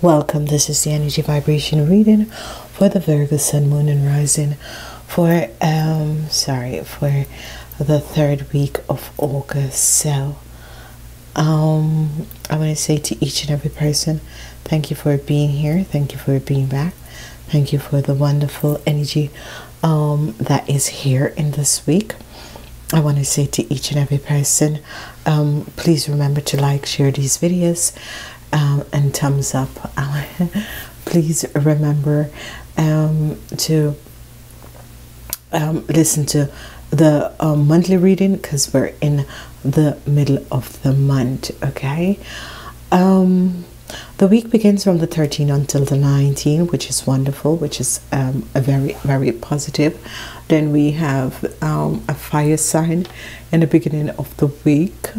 Welcome. This is the energy vibration reading for the Virgo Sun, Moon, and Rising for um sorry for the third week of August. So um I want to say to each and every person, thank you for being here. Thank you for being back. Thank you for the wonderful energy um that is here in this week. I want to say to each and every person, um, please remember to like, share these videos, um, and thumbs up. please remember um, to um, listen to the um, monthly reading because we're in the middle of the month. Okay. Um, the week begins from the 13th until the 19th, which is wonderful, which is um, a very, very positive. Then we have um, a fire sign in the beginning of the week.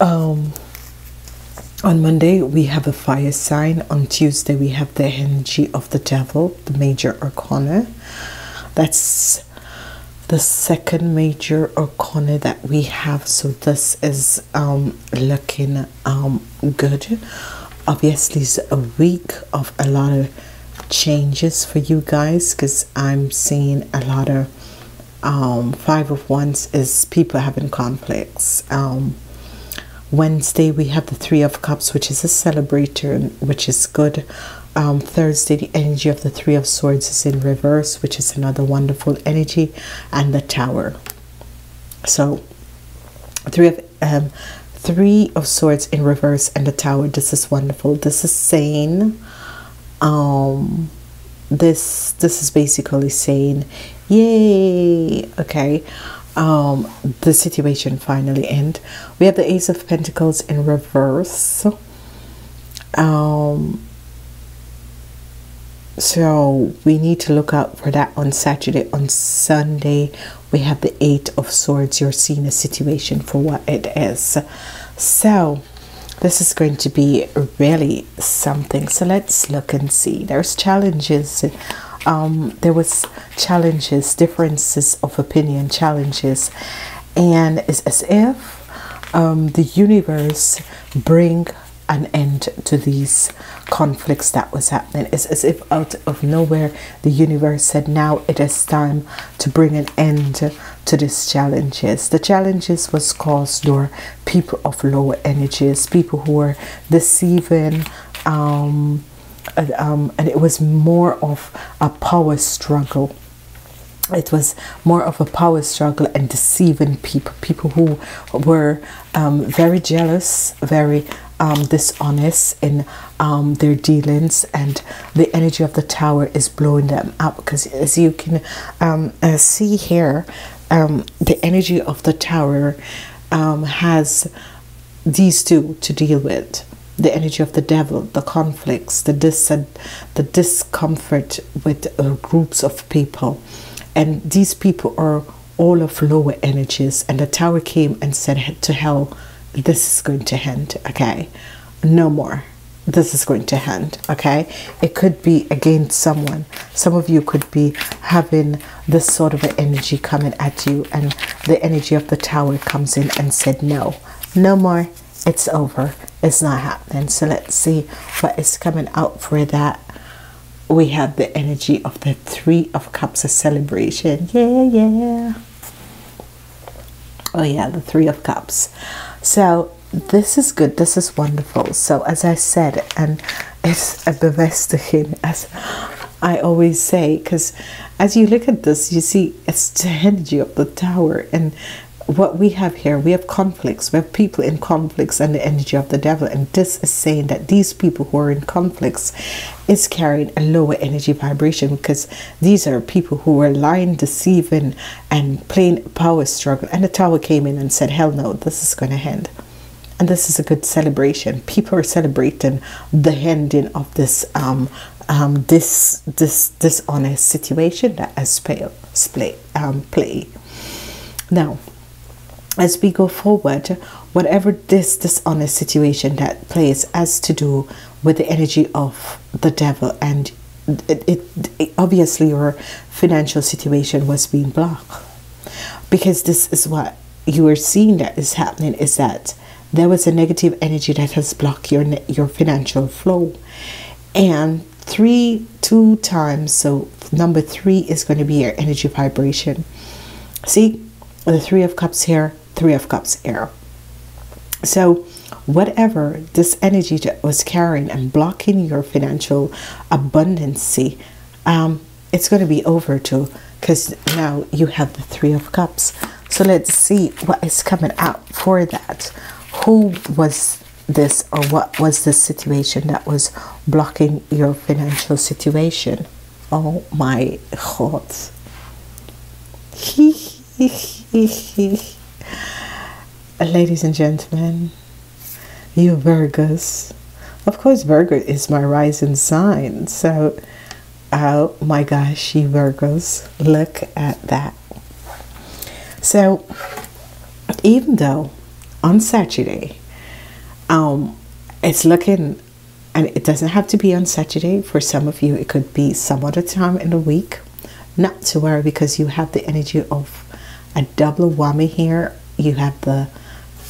Um, on Monday, we have a fire sign. On Tuesday, we have the energy of the devil, the major arcana. That's the second major arcana that we have. So this is um, looking um, good. Obviously, it's a week of a lot of changes for you guys because I'm seeing a lot of um, five of wands is people having conflicts. Um, Wednesday we have the three of cups, which is a celebrator, which is good. Um, Thursday the energy of the three of swords is in reverse, which is another wonderful energy, and the tower. So three of um, three of swords in reverse and the tower. This is wonderful. This is saying um this this is basically saying yay okay um the situation finally end. We have the ace of pentacles in reverse. Um so we need to look out for that on saturday. On sunday we have the eight of swords. You're seeing a situation for what it is. So this is going to be really something. So let's look and see. There's challenges um, there was challenges differences of opinion challenges and it's as if um, the universe bring an end to these conflicts that was happening. It's as if out of nowhere the universe said, now it is time to bring an end to these challenges. The challenges was caused by people of lower energies, people who were deceiving, um, um, and it was more of a power struggle. It was more of a power struggle and deceiving people people who were um, very jealous very um, dishonest in um, their dealings and the energy of the tower is blowing them up. Because as you can um, uh, see here um, the energy of the tower um, has these two to deal with the energy of the devil, the conflicts, the dis the discomfort with uh, groups of people, and these people are all of lower energies. And the tower came and said to hell, "This is going to end. Okay, no more. This is going to end. Okay, it could be against someone. Some of you could be having this sort of energy coming at you, and the energy of the tower comes in and said, "No, no more." It's over. It's not happening. So let's see what is coming out for that. We have the energy of the three of cups of celebration. Yeah yeah. Oh yeah the three of cups. So this is good. This is wonderful. So as i said and it's a bevestiging as i always say because as you look at this you see it's the energy of the tower and what we have here, we have conflicts. We have people in conflicts and the energy of the devil. And this is saying that these people who are in conflicts is carrying a lower energy vibration because these are people who were lying, deceiving, and playing power struggle. And the tower came in and said, Hell no, this is going to end. And this is a good celebration. People are celebrating the ending of this um, um, this this dishonest situation that has play, play, um, play. Now, as we go forward, whatever this dishonest situation that plays has to do with the energy of the devil, and it, it, it obviously your financial situation was being blocked. Because this is what you are seeing that is happening is that there was a negative energy that has blocked your your financial flow. And three two times so number three is going to be your energy vibration. See the three of cups here three of cups here so whatever this energy that was carrying and blocking your financial abundancy um, it's going to be over too because now you have the three of cups. So let's see what is coming out for that. Who was this or what was the situation that was blocking your financial situation? Oh my god ladies and gentlemen you virgos of course virgo is my rising sign so oh my gosh you virgos look at that so even though on saturday um, it's looking, and it doesn't have to be on Saturday. For some of you, it could be some other time in the week. Not to worry because you have the energy of a double whammy here. You have the,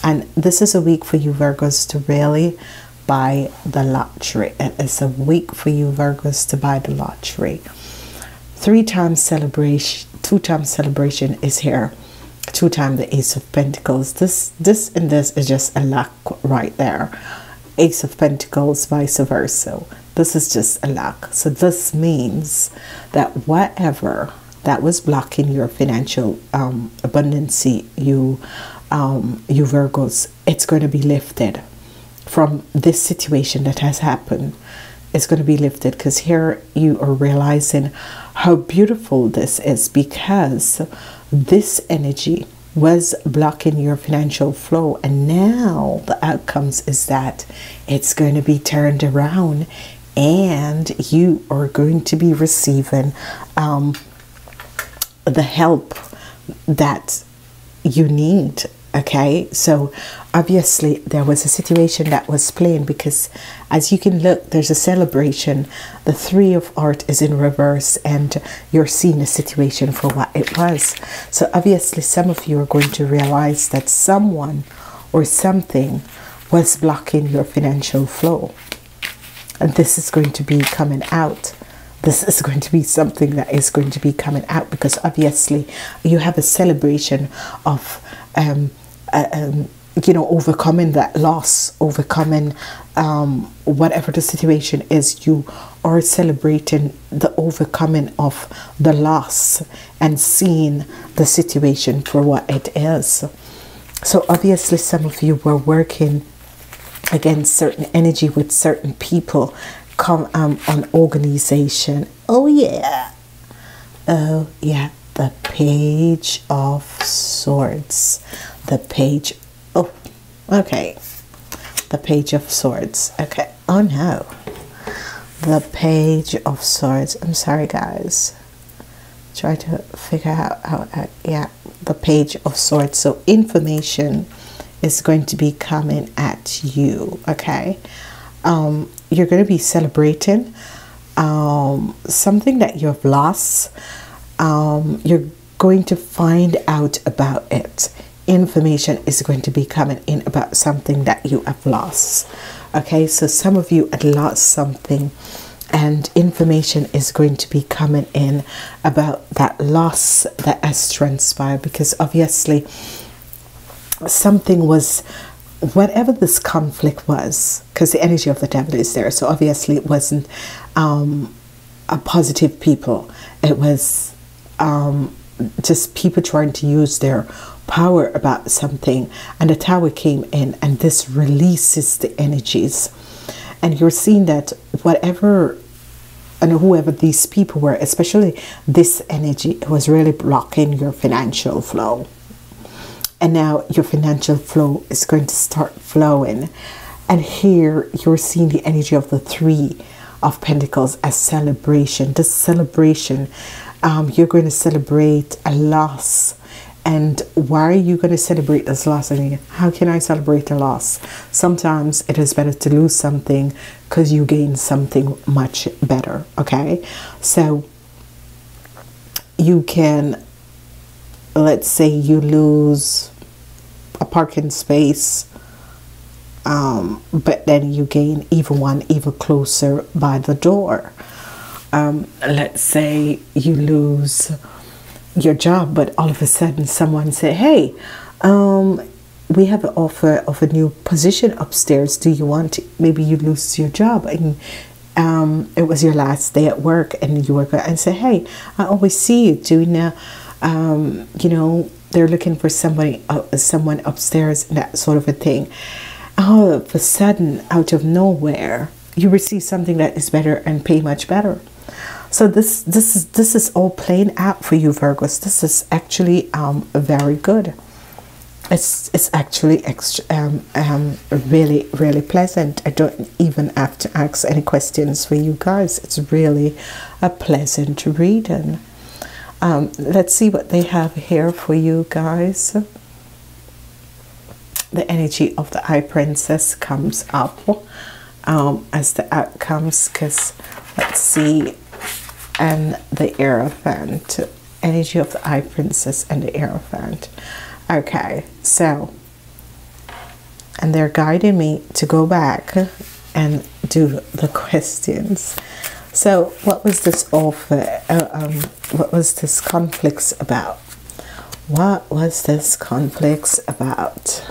and this is a week for you Virgos to really buy the lottery. It's a week for you Virgos to buy the lottery. Three times celebration, two times celebration is here. Two times the ace of pentacles. This this and this is just a luck right there. Ace of pentacles vice versa. This is just a luck. So this means that whatever that was blocking your financial um, abundancy you um, you virgos it's going to be lifted. From this situation that has happened it's going to be lifted because here you are realizing how beautiful this is because this energy was blocking your financial flow and now the outcomes is that it's going to be turned around and you are going to be receiving um, the help that you need okay? So obviously there was a situation that was playing because as you can look there's a celebration. The three of art is in reverse and you're seeing the situation for what it was. So obviously some of you are going to realize that someone or something was blocking your financial flow. And this is going to be coming out. This is going to be something that is going to be coming out because obviously you have a celebration of um, um, you know, overcoming that loss, overcoming um, whatever the situation is, you are celebrating the overcoming of the loss and seeing the situation for what it is. So, obviously, some of you were working against certain energy with certain people come um, on organization. Oh, yeah. Oh, yeah. The Page of Swords. The page oh okay. The page of swords. Okay oh no. The page of swords. I'm sorry guys. Try to figure out how uh, yeah the page of swords. So information is going to be coming at you okay? Um, you're going to be celebrating um, something that you've lost um, you're going to find out about it information is going to be coming in about something that you have lost. Okay, so some of you had lost something, and information is going to be coming in about that loss that has transpired because obviously something was whatever this conflict was because the energy of the devil is there so obviously it wasn't um, a positive people it was um, just people trying to use their power about something. And the tower came in and this releases the energies. And you're seeing that whatever and whoever these people were especially this energy was really blocking your financial flow. And now your financial flow is going to start flowing. And here you're seeing the energy of the three of pentacles as celebration this celebration um, you're going to celebrate a loss and why are you going to celebrate this loss? I mean, how can I celebrate a loss? Sometimes it is better to lose something because you gain something much better. Okay, so you can, let's say, you lose a parking space um, but then you gain even one even closer by the door. Um, let's say you lose your job, but all of a sudden someone say, "Hey, um, we have an offer of a new position upstairs. Do you want? To? Maybe you lose your job and." Um, it was your last day at work, and you were going and say, "Hey, I always see you doing a, um, you know, they're looking for somebody, uh, someone upstairs, and that sort of a thing." All of a sudden, out of nowhere, you receive something that is better and pay much better. So this this is this is all playing out for you, Virgos. This is actually um, very good. It's it's actually extra, um, um, really really pleasant. I don't even have to ask any questions for you guys. It's really a pleasant reading. Um, let's see what they have here for you guys. The energy of the High Priestess comes up um, as the outcomes because let's see and the Hierophant, energy of the Eye Princess and the Hierophant. Okay, so, and they're guiding me to go back and do the questions. So, what was this offer? Uh, um, what was this conflicts about? What was this conflicts about?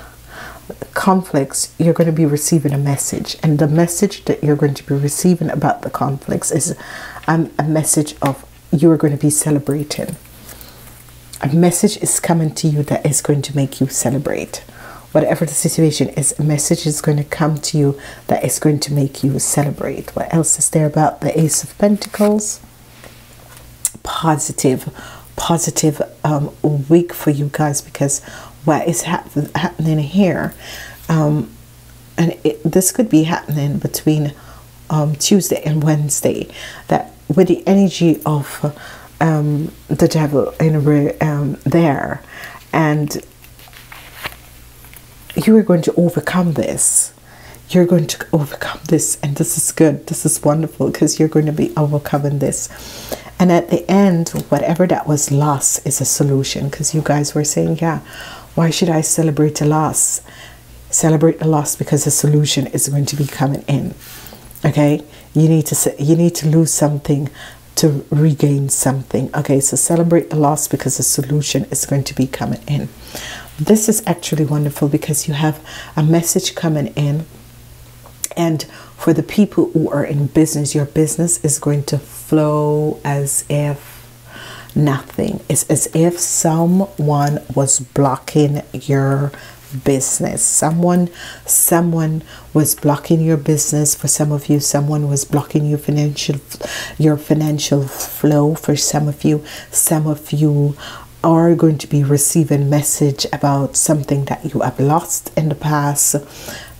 conflicts, you're going to be receiving a message, and the message that you're going to be receiving about the conflicts is um, a message of you are going to be celebrating. A message is coming to you that is going to make you celebrate. Whatever the situation is, a message is going to come to you that is going to make you celebrate. What else is there about the Ace of Pentacles? Positive, positive um, week for you guys because what is hap happening here. Um, and it, this could be happening between um, Tuesday and Wednesday. That with the energy of um, the devil in um, there, and you are going to overcome this. You're going to overcome this, and this is good. This is wonderful because you're going to be overcoming this. And at the end, whatever that was lost is a solution because you guys were saying, yeah, why should I celebrate a loss? Celebrate a loss because a solution is going to be coming in. Okay, you need to you need to lose something to regain something. Okay, so celebrate the loss because the solution is going to be coming in. This is actually wonderful because you have a message coming in, and for the people who are in business, your business is going to flow as if nothing. It's as if someone was blocking your business. Someone someone was blocking your business for some of you. Someone was blocking your financial your financial flow for some of you. Some of you are going to be receiving message about something that you have lost in the past.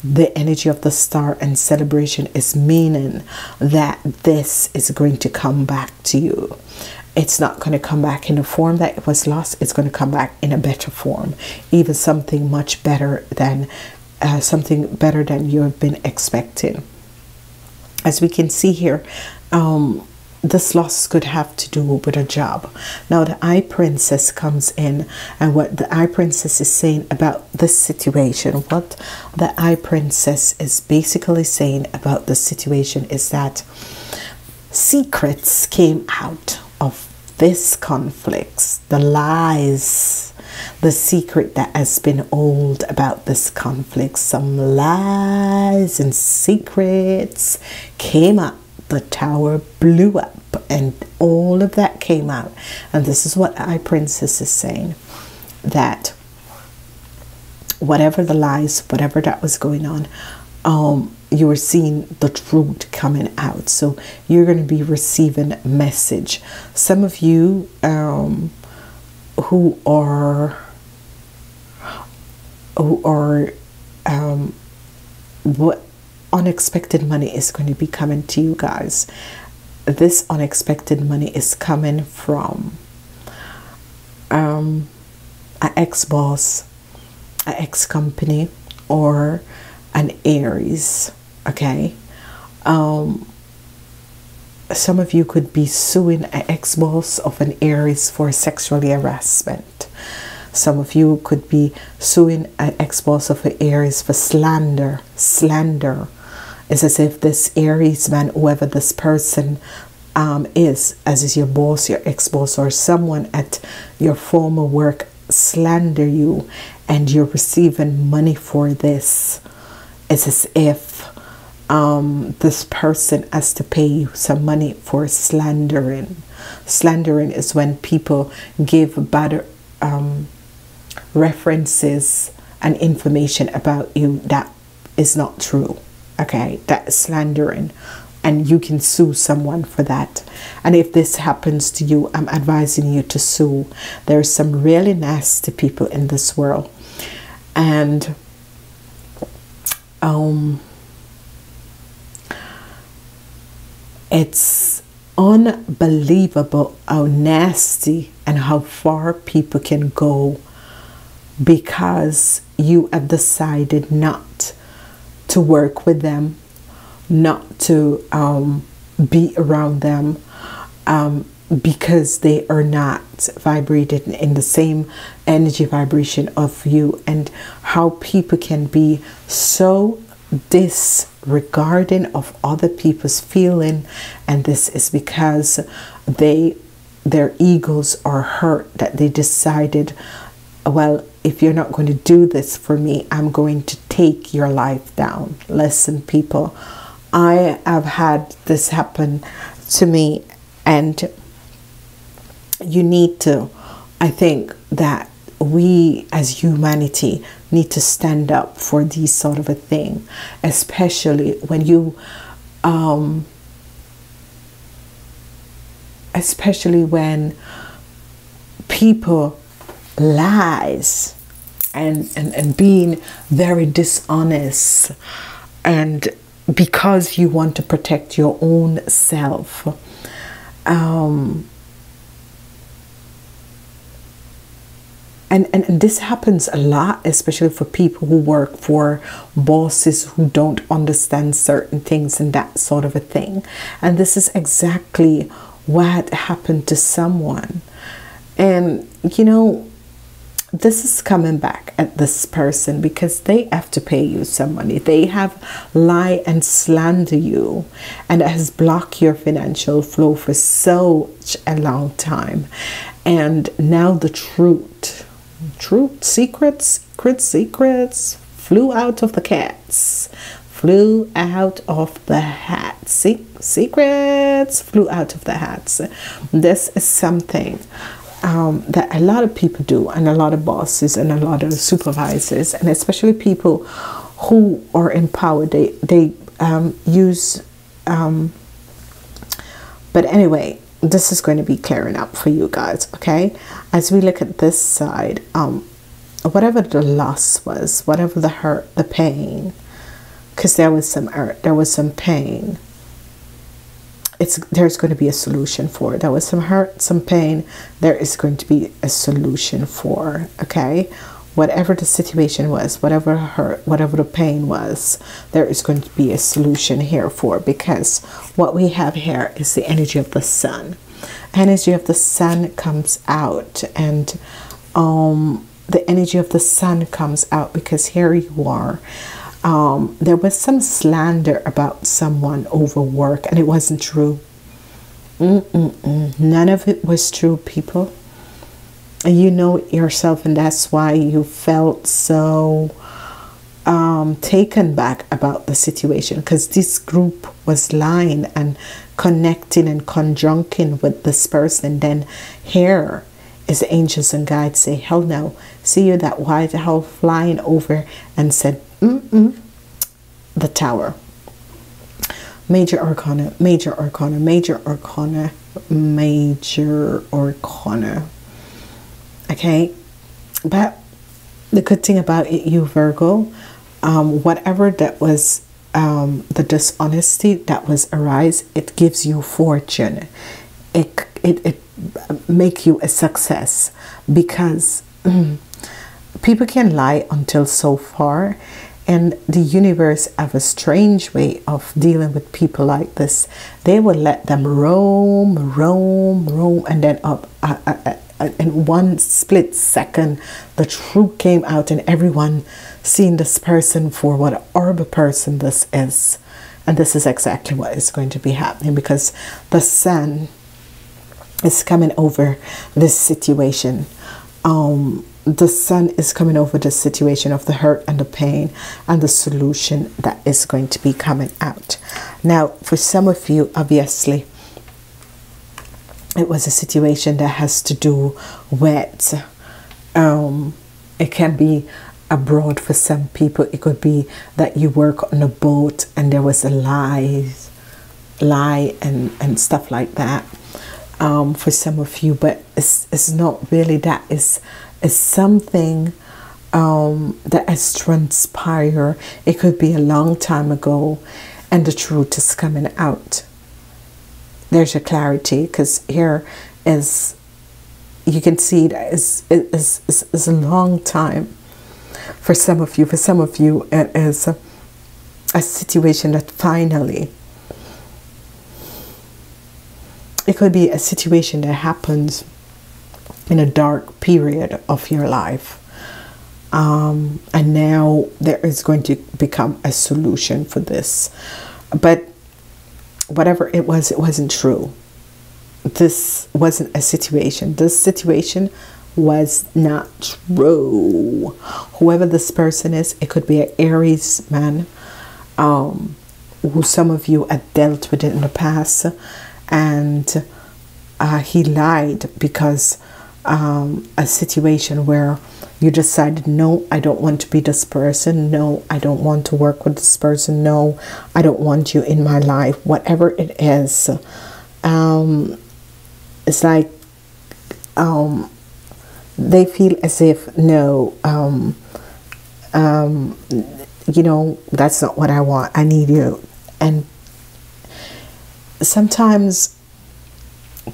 The energy of the star and celebration is meaning that this is going to come back to you it's not going to come back in the form that it was lost. It's going to come back in a better form, even something much better than uh, something better than you have been expecting. As we can see here, um, this loss could have to do with a job. Now, the Eye Princess comes in, and what the Eye Princess is saying about this situation, what the Eye Princess is basically saying about the situation is that secrets came out of this conflicts, the lies, the secret that has been old about this conflict, some lies and secrets came up. The tower blew up, and all of that came out. And this is what I Princess is saying that whatever the lies, whatever that was going on, um, you are seeing the truth coming out. So you're going to be receiving a message. Some of you um, who are who are um, what unexpected money is going to be coming to you guys. This unexpected money is coming from um, an ex boss, an ex company, or an Aries okay um, some of you could be suing an ex-boss of an aries for sexual harassment Some of you could be suing an ex boss of an Aries for slander. Slander. It's as if this Aries man, whoever this person um, is, as is your boss, your ex boss, or someone at your former work, slander you and you're receiving money for this. It's as if um, this person has to pay you some money for slandering. Slandering is when people give bad um, references and information about you that is not true. Okay, that is slandering, and you can sue someone for that. And if this happens to you, I'm advising you to sue. There are some really nasty people in this world, and um, it's unbelievable how nasty and how far people can go because you have decided not to work with them, not to um, be around them um, because they are not vibrating in the same energy vibration of you, and how people can be so disregarding of other people's feeling and this is because they their egos are hurt that they decided well if you're not going to do this for me, I'm going to take your life down. Listen, people, I have had this happen to me, and you need to, I think that we as humanity need to stand up for these sort of a thing, especially when you, um, especially when people lies and, and, and being very dishonest and because you want to protect your own self um, and, and, this happens a lot especially for people who work for bosses who don't understand certain things and that sort of a thing and this is exactly what happened to someone and you know this is coming back at this person because they have to pay you some money. They have lie and slander you and has blocked your financial flow for such a long time. And now the truth, truth, secrets, secrets, secrets flew out of the cats, flew out of the hat. See, secrets flew out of the hats. This is something um, that a lot of people do, and a lot of bosses and a lot of supervisors, and especially people who are empowered, they they um, use. Um, but anyway, this is going to be clearing up for you guys, okay? As we look at this side, um, whatever the loss was, whatever the hurt, the pain, because there was some hurt, there was some pain it's there's going to be a solution for. it There was some hurt, some pain. There is going to be a solution for. Okay, whatever the situation was, whatever hurt, whatever the pain was, there is going to be a solution here for because what we have here is the energy of the sun. Energy of the sun comes out and um the energy of the sun comes out because here you are um, there was some slander about someone over work, and it wasn't true. Mm-mm-mm. None of it was true, people. You know yourself, and that's why you felt so um, taken back about the situation because this group was lying and connecting and conjuncting with this person. Then here is angels and guides say, Hell no. See you that white owl flying over and said, Mm-mm. The Tower. Major Arcana, Major Arcana, Major Arcana, Major Arcana. Okay? But the good thing about it, you Virgo, um, whatever that was um, the dishonesty that was arise, it gives you fortune. It, it, it make you a success because people can lie until so far and the universe have a strange way of dealing with people like this. They will let them roam, roam, roam, and then up uh, uh, uh, in one split second, the truth came out, and everyone seen this person for what a horrible person this is. And this is exactly what is going to be happening because the sun is coming over this situation. Um, the sun is coming over the situation of the hurt and the pain and the solution that is going to be coming out. Now, for some of you, obviously, it was a situation that has to do with um, it can be abroad for some people. It could be that you work on a boat and there was a lie lie and and stuff like that um, for some of you but it's, it's not really that. It's, something um, that has transpired. It could be a long time ago and the truth is coming out there's a clarity because here is you can see it is is, is, is a long time for some of you for some of you it is a, a situation that finally it could be a situation that happens in a dark period of your life. Um, and now there is going to become a solution for this. But whatever it was, it wasn't true. This wasn't a situation. This situation was not true. Whoever this person is, it could be an Aries man, um, who some of you had dealt with it in the past, and uh, he lied because um, a situation where you decided, no, I don't want to be this person. No, I don't want to work with this person. No, I don't want you in my life. Whatever it is, um, it's like um, they feel as if, no, um, um, you know, that's not what I want. I need you. And sometimes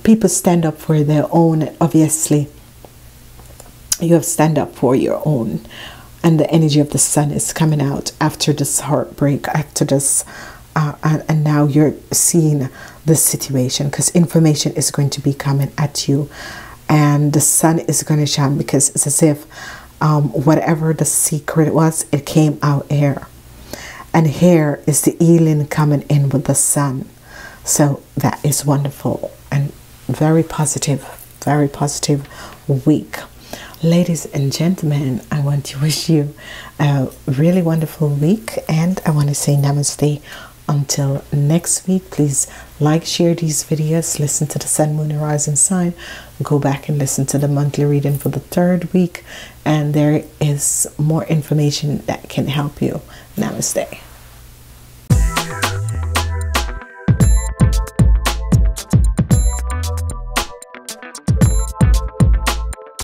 people stand up for their own, obviously you have stand up for your own and the energy of the sun is coming out after this heartbreak after this uh, and, and now you're seeing the situation because information is going to be coming at you. And the sun is going to shine because it's as if um, whatever the secret was it came out here. And here is the healing coming in with the sun. So that is wonderful and very positive very positive week Ladies and gentlemen, I want to wish you a really wonderful week and I want to say namaste until next week. Please like, share these videos, listen to the Sun, Moon, and Rising sign, go back and listen to the monthly reading for the third week, and there is more information that can help you. Namaste.